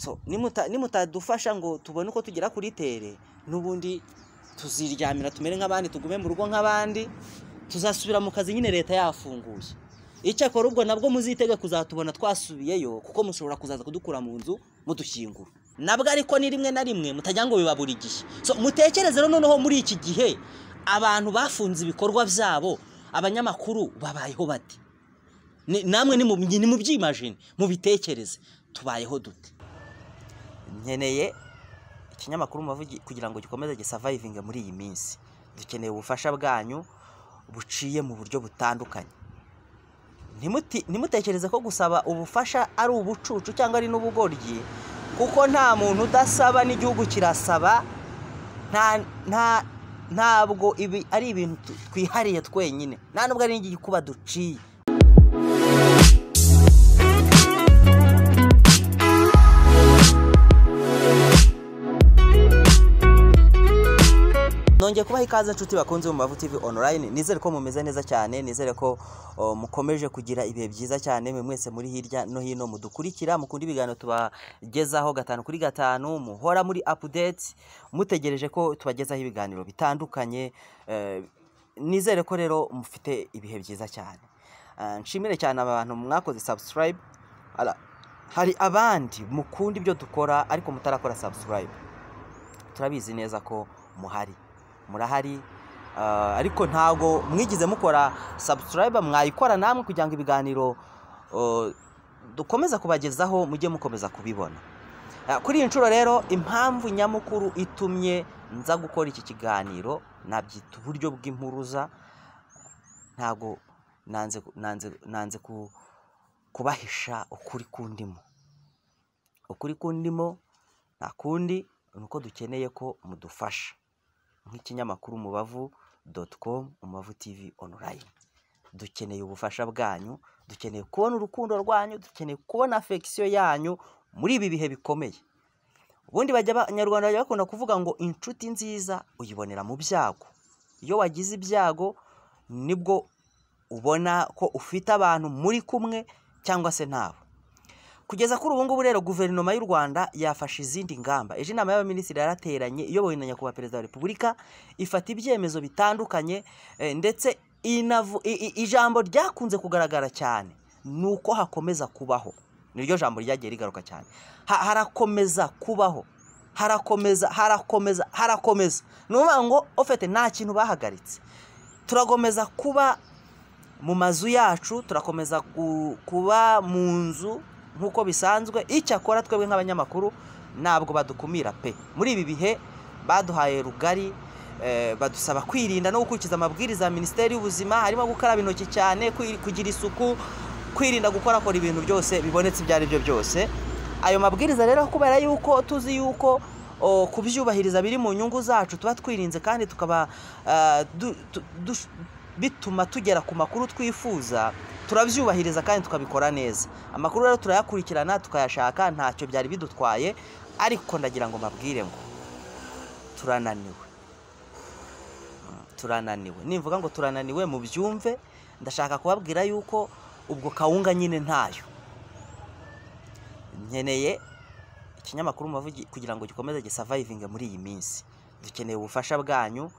so nimuta- nimutadufasha ngo tubone uko tugera kuri tere n'ubundi tuziryamira tumere nk'abandi tugume mu rugo nk'abandi tuzasubira mu kazi nyine leta yafunguye. Icyakora ubwo nabwo muzitega kuzatubona twasubiyeyo kuko mushobora kuzaza kudukura mu nzu mudushyingura. Nabwo ariko ni rimwe na rimwe mutagira ngo biba buri gihe. Mutekereze noneho muri iki gihe abantu bafunze ibikorwa byabo abanyamakuru babayeho bate? Ni- namwe ni mu- ni mu byimajine mubitekereze. Tubayeho dute? Nkeneye ikinyamakuru mubavugi kugira ngo gikomeze gisavayivinge muri iyi minsi. Dukeneye ubufasha bwanyu buciye mu buryo butandukanye. Ntimutekereze ko gusaba ubufasha ari ubucucu cyangwa ari n'ubugoryi kuko nta muntu udasaba n'igihugu kirasaba. Nta nta ntabwo ibi ari ibintu tu- twihariye twenyine. Nta nubwo ari igikuba duciye. Nongeye kubaha ikaze inshuti bakunze mu mavu TV online. Nizere ko mumeze neza cyane nizere ko mukomeje kugira ibihe byiza cyane mwe mwese muri hirya no hino mudukurikira mukunda ibiganiro tubagezaho gatanu kuri gatanu muhora muri update mutegereje ko tubagezaho ibiganiro bitandukanye eh, nizere ko rero mufite ibihe byiza cyane. Ah, nshimire cyane abantu mwakoze subscribe hari abandi mukunda ibyo dukora ariko mutarakora subscribe. Turabizi neza ko muhari. Murahari. Ah, ariko ntago mwigize mukora subscribe mwayikora namwe kugira ngo ibiganiro oh, dukomeza kubagezaho mujye mukomeza kubibona. Ah, kuri iyi nshuro rero impamvu nyamukuru itumye nza gukora iki kiganiro nabyita uburyo bw'impuruza ntago nanze nanze nanze ku- kubahisha ukuri kundimo ukuri kundimo nta kundi ni uko dukeneye ko mudufasha. Nk'ikinyamakuru umubavu doti komu umubavu tivi onurayini dukeneye ubufasha bwanyu dukeneye kubona urukundo rwanyu dukeneye kubona afekisiyo yanyu muri ibi bihe bikomeye. Ubundi bajya ba- abanyarwanda bajya bakunda kuvuga ngo inshuti nziza uyibonera mu byago. Iyo wagize ibyago ni bwo ubona ko ufite abantu muri kumwe cyangwa se ntabo kugeza kuri ubu ngubu rero guverinoma y'u rwanda yafashe izindi ngamba. Ejo inama y'abaminisitiri yarateranye iyobowe na nyakubahwa perezida wa repubulika ifata ibyemezo bitandukanye eh, ndetse ijambo ryakunze kugaragara cyane ni uko hakomeza kubaho. Niryo jambo ryagiye rigaruka cyane. Ha- harakomeza kubaho. Harakomeza harakomeza harakomeza. Ni ukuvuga ngo ofete nta kintu bahagaritse. Turakomeza kuba mu mazu yacu turakomeza ku- kuba mu nzu nk'uko bisanzwe icyakora twebwe nk'abanyamakuru ntabwo badukumira pe. Muri ibi bihe baduhaye rugari eh, badusaba kwirinda no gukurikiza amabwiriza ya minisiteri y'ubuzima harimo gukaraba intoki cyane kugira isuku kwirinda gukorakora ibintu byose bibonetse ibyo ari byo byose. Ayo mabwiriza rero kubera yuko tuzi yuko kubyubahiriza biri mu nyungu zacu tuba twirinze kandi tukaba bituma tugera ku makuru twifuza turabyubahiriza kandi tukabikora neza. Amakuru rero turayakurikirana tukayashaka ntacyo byari bidutwaye ariko ndagira ngo mbabwire ngo turananiwe. Mm, turananiwe. Nimvuga ngo turananiwe mu byumve ndashaka kubabwira yuko ubwo kawunga nyine ntayo. Nkeneye ikinyamakuru mubavugi kugira ngo gikomeze gisavayivinge muri iyi minsi. Dukeneye ubufasha bwanyu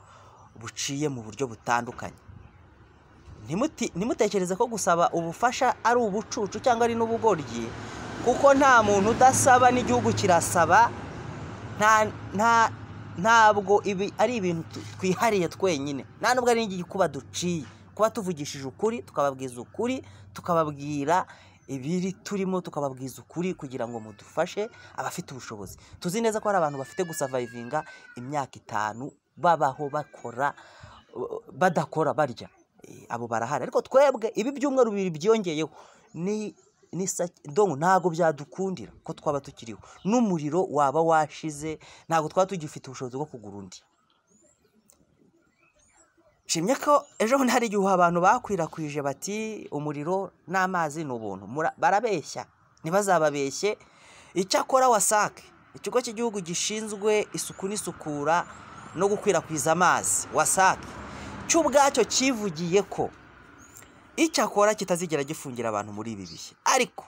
buciye mu buryo butandukanye. Ntimutekereze ko gusaba ubufasha ari ubucucu cyangwa ari n'ubugoryi kuko nta muntu udasaba n'igihugu kirasaba nta nta ntabwo ibi ari ibintu tu- twihariye twenyine. Nta nubwo ari igikuba duciye kuba tuvugishije ukuri tukababwiza ukuri tukababwira ibiri turimo tukababwiza ukuri kugira ngo mudufashe abafite ubushobozi. Tuzi neza ko hari abantu bafite gusavayivinga imyaka itanu babaho bakora badakora barya. Abo barahari. Ariko twebwe ibi byumweru bibiri byongeyeho ni donc ntabwo byadukundira ko twaba tukiriho. N'umuriro waba washize ntabwo twaba tugifite ubushobozi bwo kugura undi. Nshimye ko ejo bundi hari igihe abantu bakwirakwije bati umuriro n'amazi ni ubuntu. Barabeshya ntibazababeshye. Icyakora wasake ikigo cy'igihugu gishinzwe isuku n'isukura no gukwirakwiza amazi wasake cyo ubwacyo ko icyakora kitazigera gifungira abantu muri ibi bihe. Ariko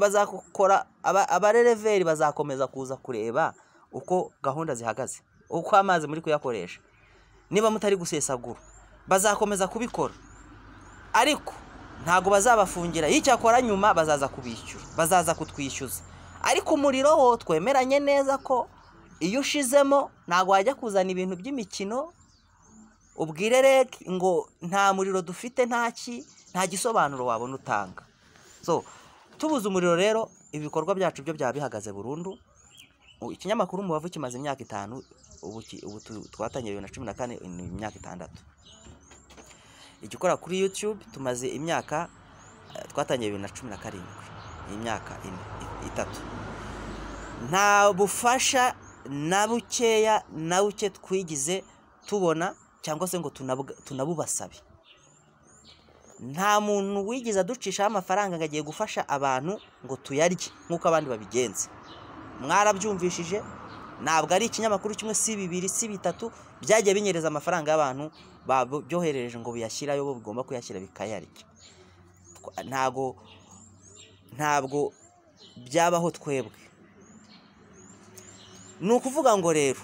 bazakora aba- abarereveri bazakomeza kuza kureba uko gahunda zihagaze uko amazi muri kuyakoresha. Niba mutari gusesagura bazakomeza kubikora. Ariko ntabwo bazabafungira. Icyakora nyuma bazaza kubishyura bazaza kutwishyuza. Ariko umuriro wo twemeranye neza ko iyo ushizemo ntabwo wajya kuzana ibintu by'imikino ubwire reg ngo nta muriro dufite nta ki nta gisobanuro wabona utanga. So tubuze umuriro rero ibikorwa byacu byo byaba bihagaze burundu. Ikinyamakuru mubavu kimaze imyaka itanu ubu twatangiye bibiri na cumi na kane ni imyaka itandatu. Igikora kuri youtube tumaze imyaka eh, twatangiye bibiri na cumi na karindwi. Imyaka itatu. Nta bufasha na bukeya na buke twigize tubona cyangwa se ngo tunabubasabe. Nta muntu wigeze aducishaho amafaranga ngo agiye gufasha abantu ngo tuyarye nk'uko abandi babigenza. Mwarabyumvishije ntabwo ari ikinyamakuru kimwe si bibiri si bitatu byagiye binyereza amafaranga y'abantu babyoherereje ngo biyashyirayo bo bigomba kuyashyira bikayarya. Ntabwo ntabwo byabaho twebwe. Ni ukuvuga ngo rero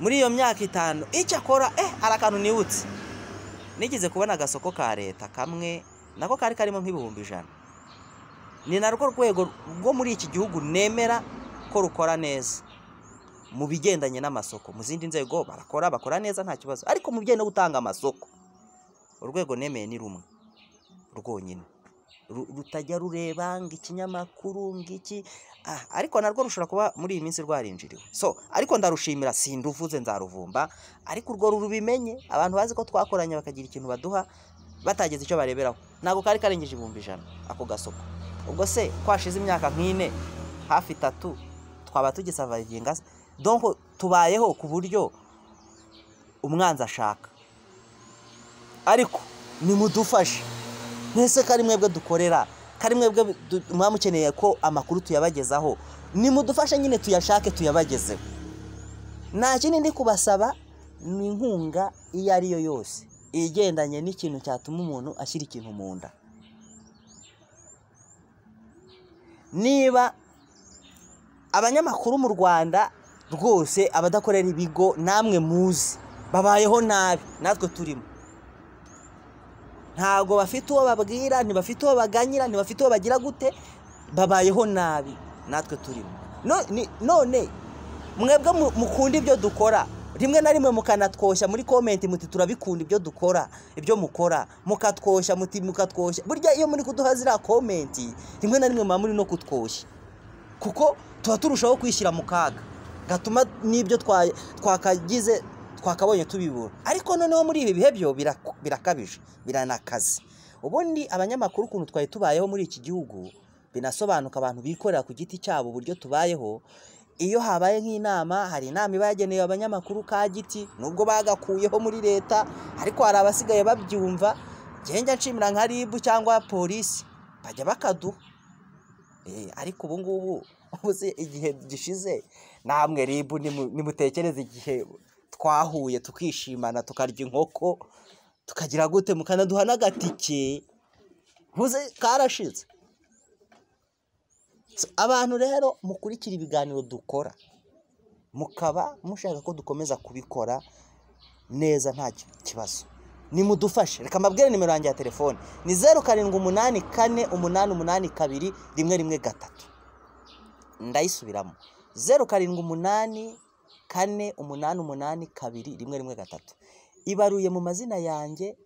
muri iyo myaka itanu icyo akora eh hari akantu nibutse nigeze kubona agasoko ka leta kamwe nako kari karimo nk'ibihumbi ijana. Ni narwo rwego rwo muri iki gihugu nemera ko rukora neza. Mu bigendanye n'amasoko mu zindi nzego barakora bakora neza nta kibazo. Ariko mu bijyanye no gutanga amasoko urwego nemeye ni rumwe. Rwonyine. Ru- rutajya rureba ngo ikinyamakuru ngiki ah, ariko narwo rushobora kuba muri iyi minsi rwarinjiriwe. So ariko ndarushimira sinduvuze nzaruvumba. Ariko urwo rubimenye abantu bazi ko twakoranye bakagira ikintu baduha batageze icyo bareberaho. Ntabwo kari karengeje ibihumbi ijana ako gasoko. Ubwo se kwashize imyaka nk'ine hafi itatu twaba tugisavayivinga se donc tubayeho ku buryo umwanzi ashaka. Ariko nimudufashe. Mwese ko ari mwebwe dukorera. Ko ari mwebwe du- muba mukeneye ko amakuru tuyabagezaho. Nimudufashe nyine tuyashake tuyabagezeho nta kindi ndi kubasaba ni inkunga iyo ari yo yose. Igendanye n'ikintu cyatuma umuntu ashyira ikintu mu nda. Niba abanyamakuru mu rwanda rwose abadakorera ibigo namwe muzi babayeho nabi natwe turimo. Ntabwo bafite uwo babwira ntibafite uwo baganyira ntibafite uwo bagira gute babayeho nabi. Natwe turimo. None mwebwe mu- mukunda ibyo dukora. Rimwe na rimwe mukanatwoshya muri komenti muti turabikunda ibyo dukora ibyo mukora. Mukatwoshya muti mukatwoshya burya iyo muri kuduha ziriya komenti rimwe na rimwe muba muri no kutwoshya kuko tuba turushaho kwishyira mu kaga. Gatuma n'ibyo twa- twakagize twakabonye tubibura. Ariko noneho muri ibi bihe byo birakabije biranakaze. Ubundi abanyamakuru ukuntu twari tubayeho muri iki gihugu binasobanuka abantu bikorera ku giti cyabo uburyo tubayeho. Iyo habaye nk'inama hari inama iba yagenewe abanyamakuru ka giti nubwo bagakuyeho muri leta ariko hari abasigaye babyumva njya nshimira nka ribu cyangwa polisi bajya bakaduha. Eh, ariko ubu ngubu ubu se igihe gishize namwe ribu nimu- nimutekereze igihe twahuye tukishimana tukarya inkoko tukagira gute? Mukanaduha n'agatike. Ntuze karashize. Abantu rero mukurikira ibiganiro dukora mukaba mushaka ko dukomeza kubikora neza nta ki- kibazo. Nimudufashe. Reka mbabwire nimero yanjye ya telefone. Ni zeru karindwi umunani kane umunani umunani kabiri rimwe rimwe gatatu. Ndayisubiramo. Zeru karindwi umunani kane umunani umunani kabiri rimwe rimwe gatatu. Ibaruye mu mazina yanjye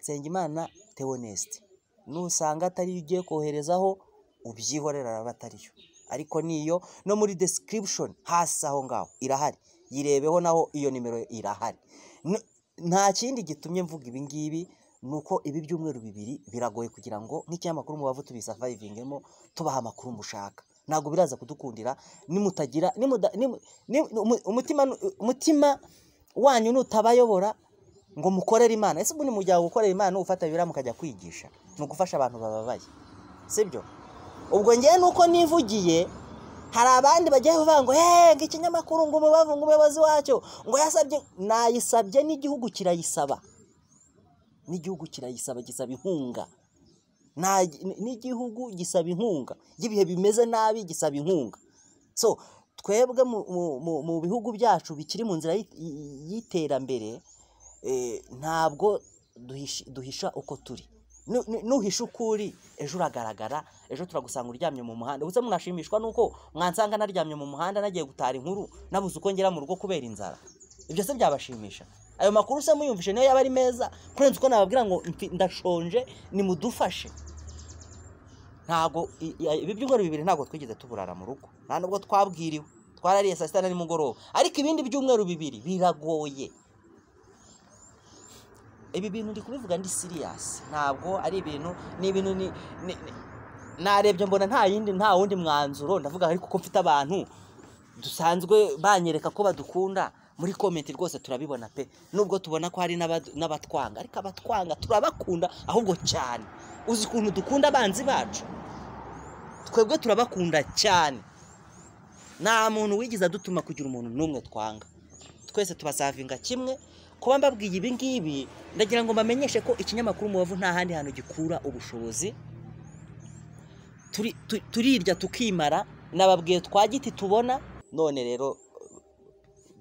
nsengimana tewonesite nusanga atari yo ugiye koherezaho ubyihorera araba atariyo ariko niyo no muri description hasi aho ngaho irahari. Yirebeho naho iyo nimero irahari. Nta kindi gitumye mvuga ibi ngibi ni uko ibi byumweru bibiri biragoye kugira ngo nk'ikinyamakuru mubavu tubisavayivingemo tubaha amakuru mushaka. Ntabwo biraza kudukundira nimutagira ni- umutima wanyu nutabayobora ngo mukorere imana. Ese ubundi mujya gukorera imana ufata bibiriya mukajya kwigisha? Ni ugufasha abantu bababaye. Sibyo? Ubwo ngewe nuko nivugiye hari abandi bagiye bavuga ngo ngo ikinyamakuru ngo umubavu ngo umuyobozi wacyo ngo yasabye. Nayisabye n'igihugu kirayisaba. N'igihugu kirayisaba gisaba inkunga. N'igihugu gisaba inkunga. Y'ibihe bimeze nabi gisaba inkunga. So twebwe mu- bihugu byacu bikiri mu nzira y'i- y'iterambere eh, ntabwo duhish- duhisha uko turi. Nu- nu- nuhisha uko uri ejo uragaragara ejo turagusanga uryamye mu muhanda. Ubuse munashimishwa nuko mwansanga naryamye mu muhanda nagiye gutara inkuru nabuze uko ngera mu rugo kubera inzara. Ibyo se byabashimisha? Ayo makuru se muyumvishe niyo yaba ari meza kurenza uko nababwira ngo ndashonje nimudufashe. Ntabwo ibi byumweru bibiri ntabwo twigeze tuburara mu rugo. Nta nubwo twabwiriwe. Twarariye saa sita na nimugoroba. Ariko ibindi byumweru bibiri biragoye. Ibi bintu ndi kubivuga ndi siriyasi ntabwo ari ibintu ni ibintu narebye mbona nta yindi nta wundi mwanzuro. Ndavuga ariko ko mfite abantu. Dusanzwe banyereka ko badukunda. Muri komenti rwose turabibona pe. Nubwo tubona ko hari n'abatwanga ariko abatwanga turabakunda ahubwo cyane. Uzi ukuntu dukunda abanzi bacu? Twebwe turabakunda cyane. Nta muntu wigeze adutuma kugira umuntu n'umwe twanga. Twese tubasavinga kimwe. Kuba mbabwiye ibi ngibi ndagira ngo mbamenyeshe ko ikinyamakuru umubavu nta handi hantu gikura ubushobozi. Turi- tu- turirya tukimara nababwiye twa giti tubona. None rero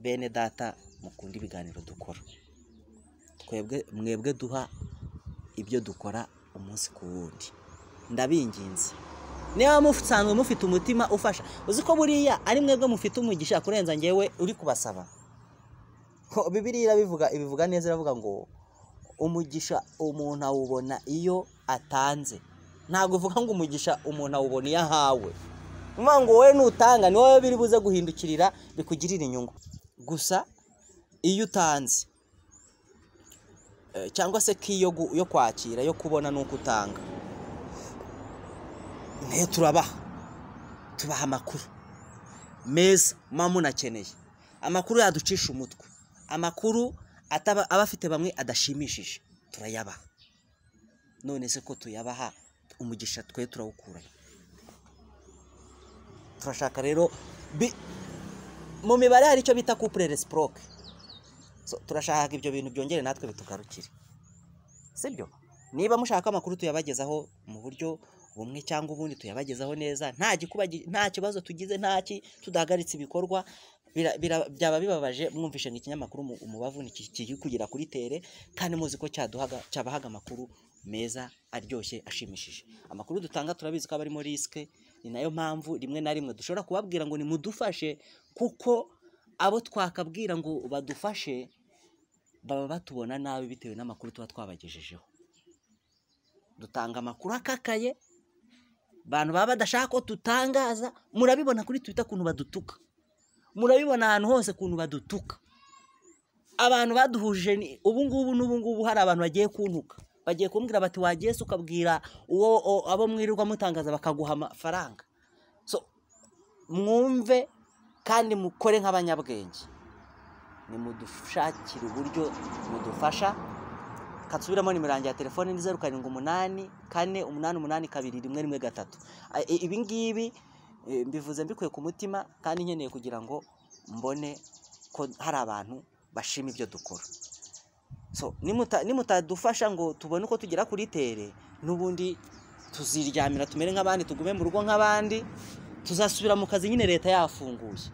bene data mukunda ibiganiro dukora. Twebwe mwebwe duha ibyo dukora umunsi ku wundi. Ndabinginze. Niba musanzwe mufite umutima ufasha uzi ko buriya ari mwebwe mufite umugisha kurenza ngewe uri kubasaba. Ho, bibiliya irabivuga ibivuga neza iravuga ngo umugisha umuntu awubona iyo atanze. Ntabwo ivuga ngo umugisha umuntu awubona iyo ahawe. Uvuga ngo wowe nutanga ni wowe biri buze guhindukirira bikugirira inyungu. Gusa iyo utanze. Eh, cyangwa se gu- yo kwakira yo kubona nuko utanga. Nayo turabaha tubaha amakuru. Meza muba munakeneye. Amakuru yaducisha umutwe. Amakuru aba afite bamwe adashimishije. Turayabaha none se ko tuyabaha umugisha twe turawukura turashaka rero mu mibare hari icyo bita couple reciproque. Turashaka ibyo bintu byongere natwe bitugarukire. Sibyo niba mushaka amakuru tuyabagezaho mu buryo bumwe cyangwa ubundi tuyabagezaho neza nta kibazo tugize ntaki tudahagaritse ibikorwa byaba bibabaje mwumvishe ngo ikinyamakuru umu- umubavu kiri kugera kuri tere kandi muzi ko cyabahaga amakuru meza aryoshye ashimishije. Amakuru dutanga turabizi ko aba arimo risike ni na yo mpamvu rimwe na rimwe dushobora kubabwira ngo nimudufashe kuko abo twakabwira ngo badufashe baba batubona nabi bitewe n'amakuru tuba twabagejejeho. Dutanga amakuru akakaye abantu baba badashaka ko tutangaza murabibona kuri twita ukuntu badutuka. Murabibona ahantu hose ukuntu badutuka. Abantu baduhuje ubu ngubu n'ubu ngubu hari abantu bagiye kuntuka. Bagiye kumbwira bati wagiye se ukabwira uwo abo mwirirwa mutangaza bakaguha amafaranga. So mwumve kandi mukore nk'abanyabwenge. Nimudushakire uburyo mudufasha. Katsubiramo nimero yanjye ya telefone ni zeru karindwi umunani kane umunani umunani kabiri rimwe rimwe gatatu. Ibi ngibi eh, mbivuze mbikuye ku mutima kandi nkeneye kugira ngo mbone ko hari abantu bashima ibyo dukora. Nimutadufasha ngo tubone uko tugera kuri tere n'ubundi tuziryamira tumere nk'abandi tugume mu rugo nk'abandi tuzasubira mu kazi nyine leta yafunguye.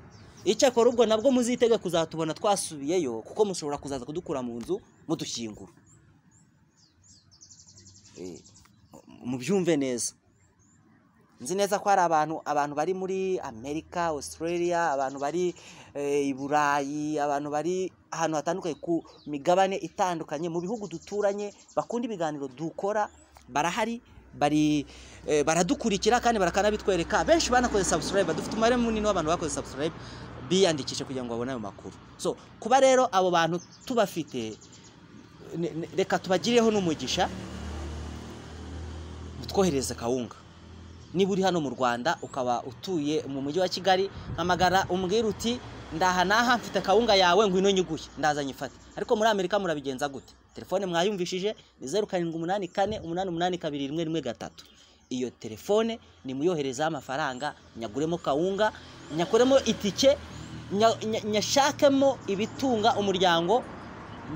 Icyakora ubwo nabwo muzitege kuzatubona twasubiyeyo kuko mushobora kuzaza kudukura mu nzu mudushyingura. Eh, mubyumve neza. Nzi neza ko hari abantu abantu bari muri amerika australia abantu bari eh, i burayi abantu bari ahantu hatandukanye ku migabane itandukanye mu bihugu duturanye bakunda ibiganiro dukora barahari bari eh, baradukurikira kandi barakanabitwereka benshi banakoze subscribe dufite umubare munini w'abantu bakoze subscribe biyandikishe kugira ngo babone ayo makuru. So kuba rero abo bantu tubafite reka tubagireho n'umugisha mutwohereze kawunga. Niba uri hano mu rwanda ukaba utuye mu mujyi wa kigali hamagara umbwira uti ndaha n'aha mfite kawunga yawe ngwino nyiguhe ndaza nyifate. Ariko muri amerika murabigenza gute? Telefone mwayumvishije ni zeru karindwi umunani kane umunani umunani kabiri rimwe rimwe gatatu. Iyo telefone nimuyoherezeho amafaranga nyaguremo kawunga nyakuremo itike nya- nya- nyashakemo ibitunga umuryango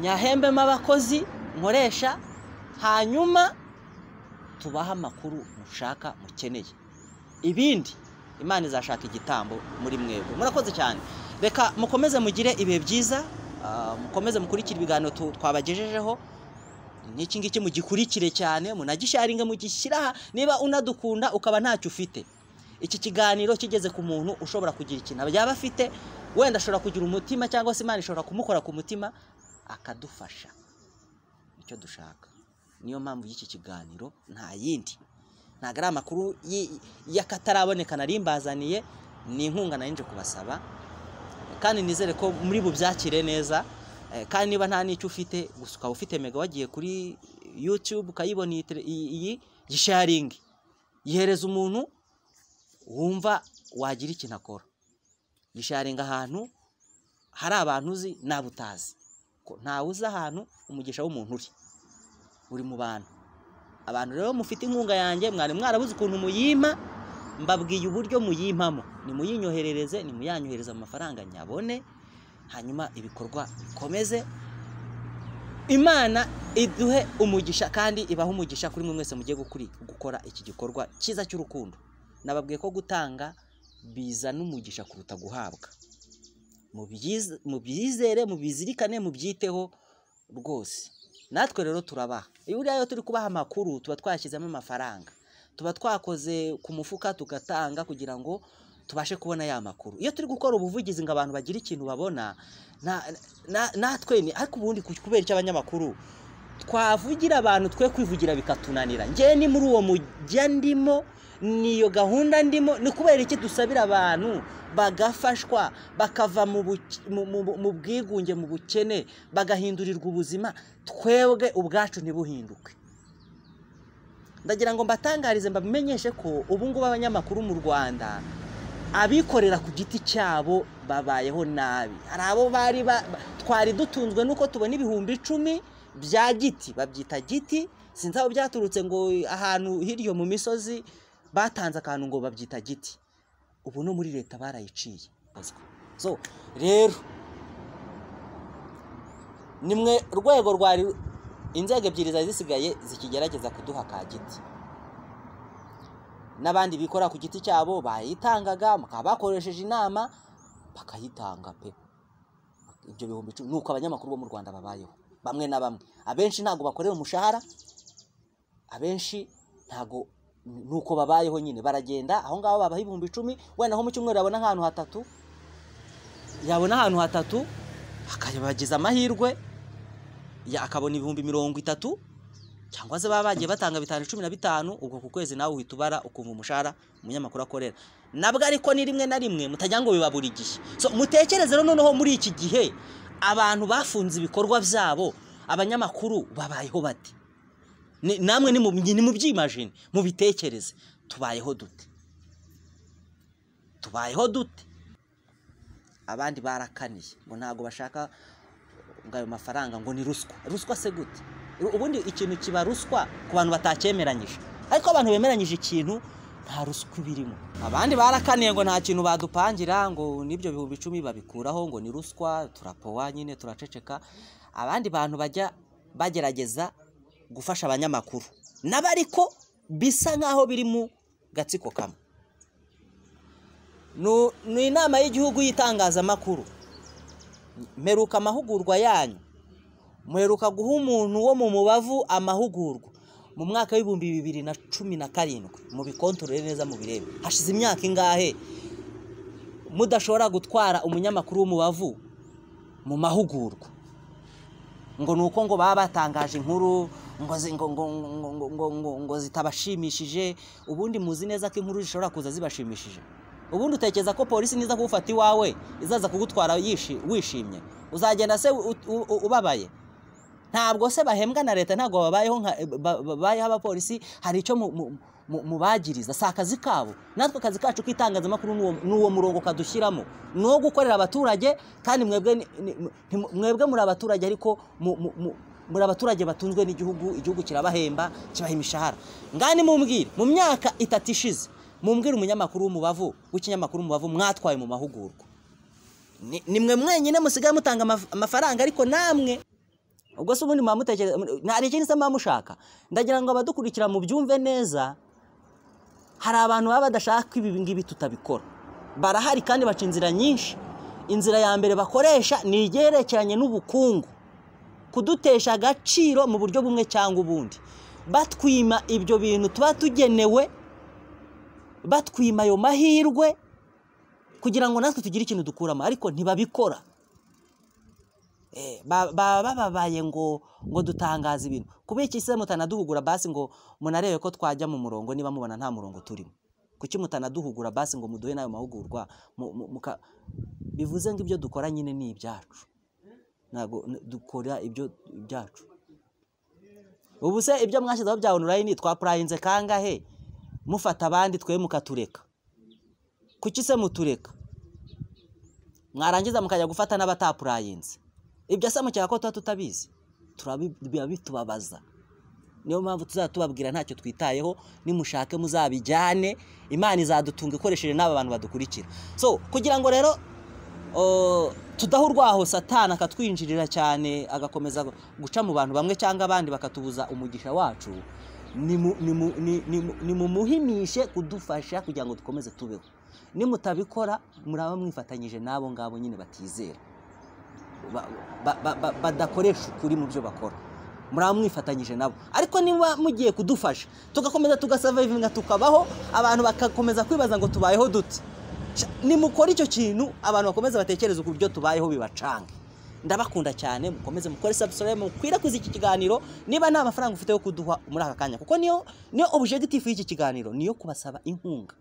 nyahembemo abakozi nkoresha hanyuma tubahe amakuru mushaka mukeneye. Ibindi imana izashaka igitambo muri mwebwe. Murakoze cyane. Reka mukomeze mugire ibihe byiza ah, mukomeze mukurikire ibiganiro twabagejejeho. N'iki ngiki mugikurikire cyane munagisharinge mugishyira aha. Niba unadukunda ukaba ntacyo ufite. Iki kiganiro kigeze ku muntu ushobora kugira ikintu yaba afite wenda ashobora kugira umutima cyangwa se imana ishobora kumukora ku mutima akadufasha. Icyo dushaka. Niyo mpamvu y'iki kiganiro nta yindi. Ntabwo ari amakuru y'akataraboneka nari mbazaniye ni inkunga nari nje kubasaba. Kandi nizere ko muri bubyakire neza eh, kandi niba nta n'icyo ufite gusa ukaba ufite mega wagiye kuri yutube ukayibona iyi gisharingi yihereza umuntu wumva wagira ikintu akora. Gisharinga ahantu hari abantu uzi nawe utazi. Ntawe uzi ahantu umugisha w'umuntu uri. Uri mu bantu. Abantu rero mufite inkunga yanjye mwari mwarabuze ukuntu muyima mbabwiye uburyo muyimpamo. Nimuyinyoherereze nimuyanyohereze amafaranga nyabone hanyuma ibikorwa bikomeze. Imana iduhe umugisha kandi ibahe umugisha kuri mwe mwese mugiye gukora iki gikorwa cyiza cy'urukundo. Nababwiye ko gutanga bizana umugisha kuruta guhabwa. Mubyiz- mubyizere mubizirikane mubyiteho rwose. Natwe rero turabaha. Iyo uriya turi kubaha amakuru tuba twashyizemo amafaranga. Tuba twakoze ku mufuka tugatanga kugira ngo tubashe kubona ya makuru. Iyo turi gukora ubuvugizi ngo abantu bagire ikintu babona na- na- natwe ariko ubundi ku- kubera icyo abanyamakuru twavugira abantu twe kwivugira bikatunanira. Njyewe ni muri uwo mujya ndimo niyo gahunda ndimo ni kubera iki dusabira abantu bagafashwa bakava mu bwigunge mu bukene bagahindurirwa ubuzima twebwe ubwacu ntibuhinduke. Ndagira ngo mbatangarize mbamenyeshe ko ubu ngubu abanyamakuru mu rwanda abikorera ku giti cyabo babayeho nabi. Hari abo bari ba- ba- twari dutunzwe nuko tubona ibihumbi icumi bya giti babyita giti sinzi aho byaturutse ngo ahantu hirya mu misozi batanze akantu ngo babyita giti. Ubu no muri leta barayiciye. Rero nimwe rwego rwari inzego ebyiri zari zisigaye zikigerageza kuduha ka giti. N'abandi bikora ku giti cyabo bayitangaga bakaba bakoresheje inama bakayitanga pe. Ibyo bihumbi icumi ni uko abanyamakuru bo mu rwanda babayeho bamwe na bamwe. Abenshi ntabwo bakorera umushahara abenshi ntabwo ni uko babayeho nyine. Baragenda aho ngaho babaha ibihumbi icumi wenda nko mu cyumweru yabona nk'ahantu hatatu yabona ahantu hatatu akabagiza amahirwe akabona ibihumbi mirongo itatu cyangwa se baba bagiye batanga bitanu cumi na bitanu ubwo ku kwezi nawe uhita ubara ukumva umushahara umunyamakuru akorera. Nabwo ariko ni rimwe na rimwe mutagira ngo biba buri gihe. So mutekereze noneho muri iki gihe abantu bafunze ibikorwa byabo abanyamakuru babayeho bate? Namwe ni mu- ni mubyimajine mubitekereze. Tubayeho dute? Tubayeho dute? Abandi barakaniye ngo ntabwo bashaka ngo ayo mafaranga ngo ni ruswa. Ruswa se gute? Ubundi ikintu kiba ruswa ku bantu batacyemeranyije ariko abantu bemeranyije ikintu nta ruswa ibirimo. Abandi barakaniye ngo nta kintu badupangira ngo n'ibyo bihumbi icumi babikuraho ngo ni ruswa turapowa nyine turaceceka. Abandi bantu bajya bagerageza gufasha abanyamakuru. Nabo ariko bisa nk'aho biri mu gatsiko kamwe. Ni inama y'igihugu y'itangazamakuru. Mperuka amahugurwa yanyu. Muheruka guha umuntu wo mu mubavu amahugurwa. Mu mwaka w'ibihumbi bibiri na cumi na karindwi mubikontorore neza mubirebe hashize imyaka ingahe mudashobora gutwara umunyamakuru w'umubavu mu mahugurwa? Ngo ni uko ngo baba batangaje inkuru ngo zitabashimishije ubundi muzi neza ko inkuru zishobora kuza zibashimishije. Ubundi utekereza ko polisi niza kugufata iwawe izaza kugutwara wishimye. Uzagenda se ubabaye? Ntabwo se bahembwa na leta ntabwo babayeho babayeho abapolisi hari icyo mu- mu- mu- mubagiriza. Si akazi kabo. Natwe akazi kacu k'itangazamakuru ni uwo- murongo kadushyiramo. Ni uwo gukorera abaturage kandi mwebwe muri abaturage ariko mu- mu- mu- muri abaturage batunzwe n'igihugu igihugu kirabahemba kibaha imishahara. Ngani mumbwire mu myaka itatu ishize mumbwire umunyamakuru w'umubavu w'ikinyamakuru w'umubavu mwatwaye mu mahugurwa. Ni- mwe mwenyine musigaye mutanga amaf- amafaranga ariko namwe ubwo se ubundi mutekereza nta ikindi se muba mushaka ndagira ngo abadukurikira mu byumve neza hari abantu baba badashaka ibi ngibi tutabikora. Barahari kandi baca inzira nyinshi. Inzira ya mbere bakoresha ni igerekeranye n'ubukungu. Kudutesha agaciro mu buryo bumwe cyangwa ubundi. Batwima ibyo bintu tuba tugenewe batwima ayo mahirwe kugira ngo natwe tugire ikintu dukuramo ariko ntibabikora. Baba bababaye ngo ngo dutangaze ibintu. Kubera iki se mutanaduhugura basi ngo munarebe ko twajya mu murongo niba mubona nta murongo turimo? Kuki mutanaduhugura basi ngo muduhe n'ayo mahugurwa? Bivuze ngo ibyo dukora nyine ni ibyacu. Ntabwo dukora ibyo byacu ubu se ibyo mwashyizeho bya onurayini twapurayinze kangahe? Mufata abandi twe mukatureka. Kuki se mutureka? Mwarangiza mukajya gufata n'abatapurayinze ibyo se mukeka ko tuba tutabizi? Biba bitubabaza. Niyo mpamvu tuzaba tubabwira ntacyo twitayeho nimushake muzabijyane imana izadutunga ikoresheje n'aba bantu badukurikira. So kugira ngo rero tudaha urwaho satana akatwinjirira cyane agakomeza guca mu bantu bamwe cyangwa abandi bakatubuza umugisha wacu ni mumuhimishe kudufasha kugira ngo dukomeze tubeho. Nimutabikora muraba mwifatanyije n'abo ngabo nyine batizera. Badakoresha ukuri mu byo bakora. Muraba mwifatanyije nabo. Ariko niba mugiye kudufasha tugakomeza tugasavayivinga tukabaho abantu bagakomeza kwibaza ngo tubayeho dute? Nimukora icyo kintu abantu bakomeza batekereza ku buryo tubayeho bibacange. Ndabakunda cyane mukomeze mukore sabusoremu mukwirakwiza iki kiganiro. Niba nta mafaranga ufite yo kuduha muri aka kanya kuko niyo niyo objegitifu y'iki kiganiro niyo kubasaba inkunga.